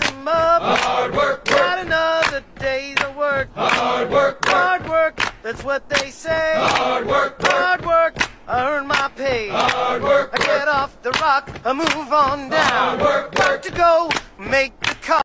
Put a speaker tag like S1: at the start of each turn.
S1: them up.
S2: Hard work, work,
S1: Not another day's of work.
S2: hard work, work,
S1: Hard work, that's what they say.
S2: hard work, work,
S1: Hard work, I earn my pay.
S2: hard work,
S1: I get off the rock, I move on down.
S2: Hard work,
S1: Got
S2: work.
S1: to go make